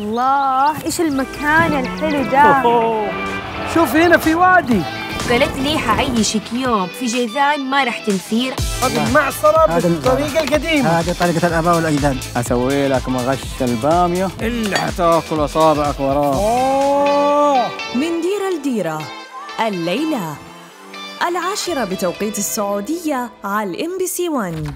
الله إيش المكان الحلو ده؟ شوف هنا في وادي. قالت لي حعيشك يوم في جيزان ما راح تنسيه مع السلامة الطريقة بالطريقة القديمة. هذه طريقة الآباء والأجداد. أسوي لك مغش البامية. اللي حتاكل أصابعك وراه من ديرة لديرة الليلة. العاشرة بتوقيت السعودية على ال MBC 1